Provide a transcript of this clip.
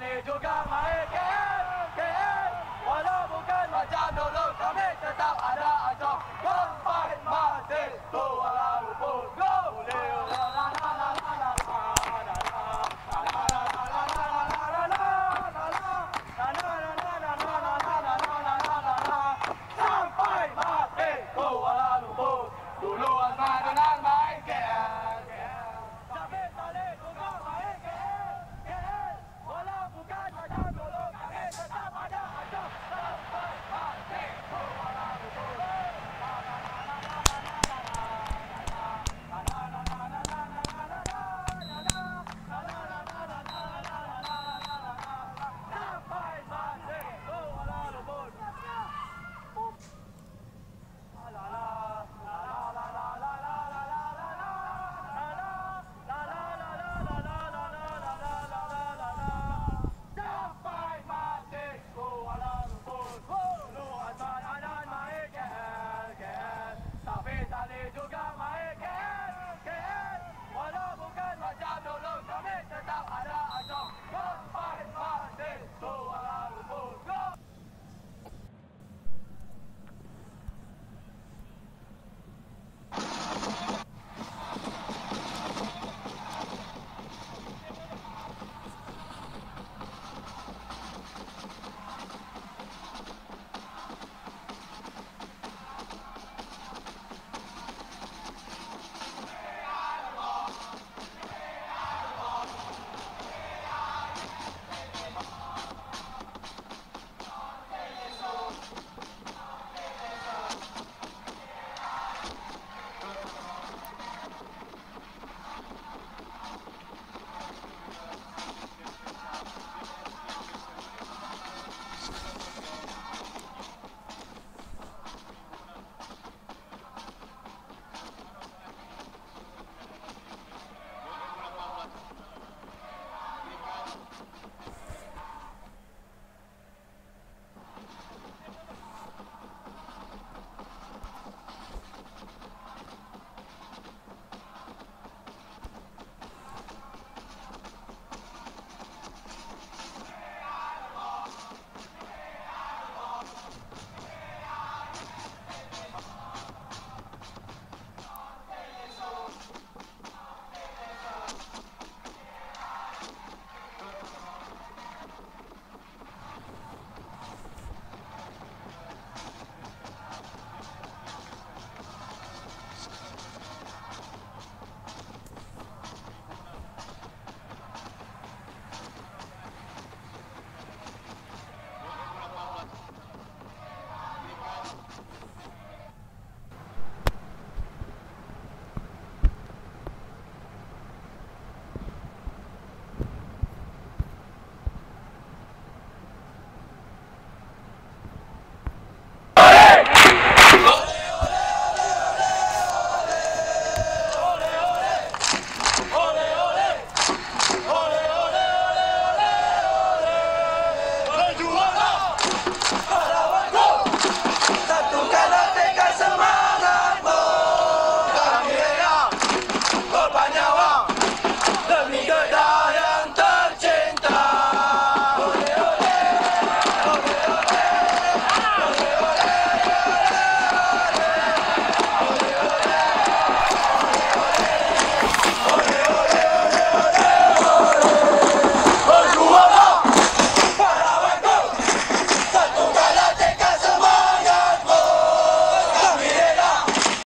Kale Durga